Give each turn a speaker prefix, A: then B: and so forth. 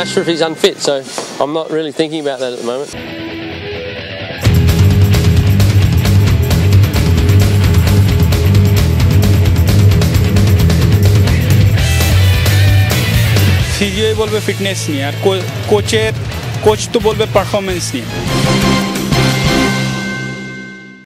A: not sure if he's unfit, so I'm not really thinking about that at the moment.
B: ফিজিওই বলবে fitness নিয়ে আর কোচের coach তো বলবে performance নিয়ে